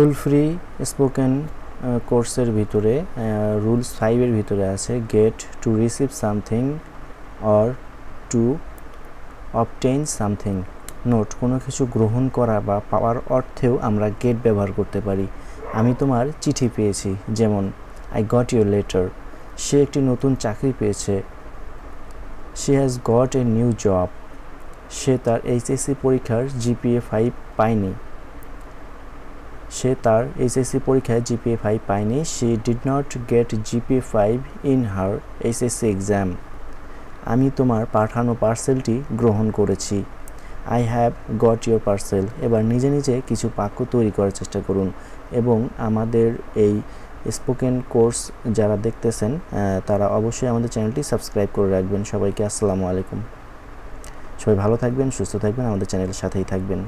Full free spoken কোর্সের ভিতরে rules ফাইভের ভিতরে আছে get to receive something or to obtain something note কোনো কিছু গ্রহণ করা বা পাওয়ার অর্থেও আমরা গেট ব্যবহার করতে পারি। আমি তোমার চিঠি পেয়েছি, যেমন আই গট ইউর লেটার সে একটি নতুন চাকরি পেয়েছে। She has got a new job সে তার এইচএসসি পরীক্ষার জিপিএ ফাইভ পায়নি। সে তার এইচএসসি পরীক্ষায় জিপিএ ফাইভ পায়নি। She did not get GPA five in her HSC exam আমি তোমার পাঠানো পার্সেলটি গ্রহণ করেছি। I have got your parcel এবার নিজে নিজে কিছু বাক্য তৈরি করার চেষ্টা করুন। এবং আমাদের এই স্পোকেন কোর্স যারা দেখতেছেন তারা অবশ্যই আমাদের চ্যানেলটি সাবস্ক্রাইব করে রাখবেন। সবাইকে আসসালামু আলাইকুম। সবাই ভালো থাকবেন, সুস্থ থাকবেন, আমাদের চ্যানেলের সাথেই থাকবেন।